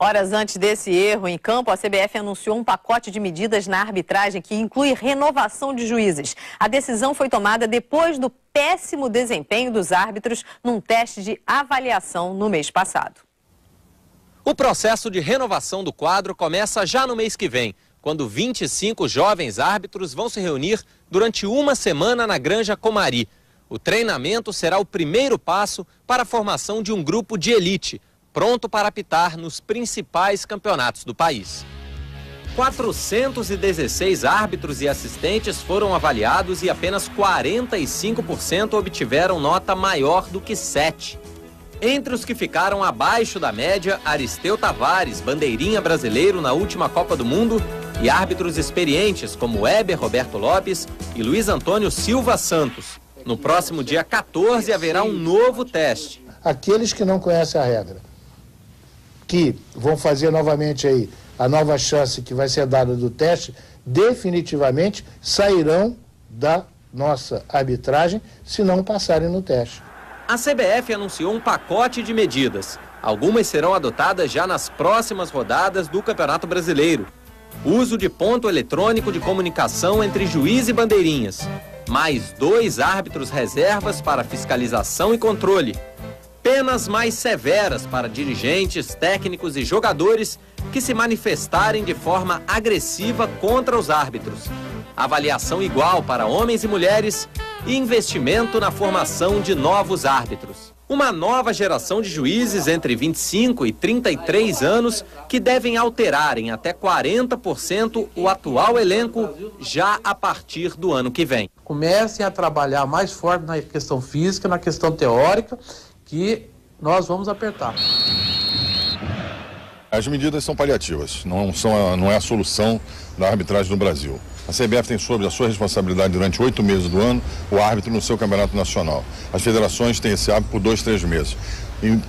Horas antes desse erro em campo, a CBF anunciou um pacote de medidas na arbitragem que inclui renovação de juízes. A decisão foi tomada depois do péssimo desempenho dos árbitros num teste de avaliação no mês passado. O processo de renovação do quadro começa já no mês que vem, quando 25 jovens árbitros vão se reunir durante uma semana na Granja Comari. O treinamento será o primeiro passo para a formação de um grupo de elite pronto para apitar nos principais campeonatos do país. 416 árbitros e assistentes foram avaliados e apenas 45% obtiveram nota maior do que 7. Entre os que ficaram abaixo da média, Aristeu Tavares, bandeirinha brasileiro na última Copa do Mundo, e árbitros experientes como Weber Roberto Lopes e Luiz Antônio Silva Santos. No próximo dia 14 haverá um novo teste. Aqueles que não conhecem a regra que vão fazer novamente aí a nova chance que vai ser dada do teste, definitivamente sairão da nossa arbitragem se não passarem no teste. A CBF anunciou um pacote de medidas. Algumas serão adotadas já nas próximas rodadas do Campeonato Brasileiro. Uso de ponto eletrônico de comunicação entre juiz e bandeirinhas. Mais dois árbitros reservas para fiscalização e controle penas mais severas para dirigentes, técnicos e jogadores que se manifestarem de forma agressiva contra os árbitros. Avaliação igual para homens e mulheres e investimento na formação de novos árbitros. Uma nova geração de juízes entre 25 e 33 anos que devem alterar em até 40% o atual elenco já a partir do ano que vem. Comecem a trabalhar mais forte na questão física, na questão teórica que nós vamos apertar. As medidas são paliativas, não, são a, não é a solução da arbitragem no Brasil. A CBF tem sob a sua responsabilidade durante oito meses do ano o árbitro no seu campeonato nacional. As federações têm esse hábito por dois, três meses.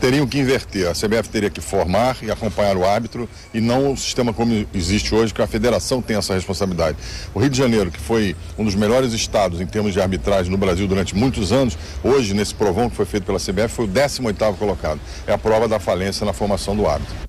Teriam que inverter. A CBF teria que formar e acompanhar o árbitro e não o sistema como existe hoje, que a federação tem essa responsabilidade. O Rio de Janeiro, que foi um dos melhores estados em termos de arbitragem no Brasil durante muitos anos, hoje, nesse provão que foi feito pela CBF, foi o 18º colocado. É a prova da falência na formação do árbitro.